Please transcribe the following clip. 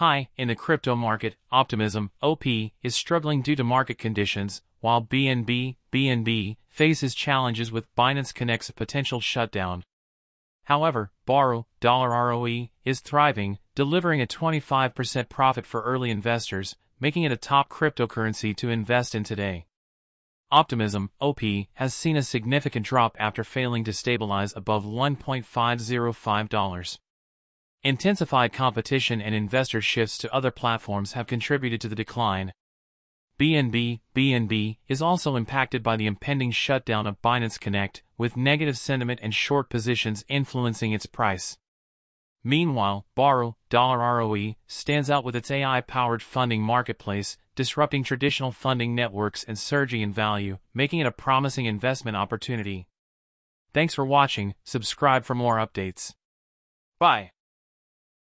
Hi, in the crypto market, Optimism, OP, is struggling due to market conditions, while BNB, BNB, faces challenges with Binance Connect's potential shutdown. However, Borroe, dollar ROE, is thriving, delivering a 25% profit for early investors, making it a top cryptocurrency to invest in today. Optimism, OP, has seen a significant drop after failing to stabilize above $1.505. Intensified competition and investor shifts to other platforms have contributed to the decline. BNB, BNB is also impacted by the impending shutdown of Binance Connect, with negative sentiment and short positions influencing its price. Meanwhile, Borroe, dollar ROE, stands out with its AI-powered funding marketplace, disrupting traditional funding networks and surging in value, making it a promising investment opportunity. Thanks for watching, subscribe for more updates. Bye.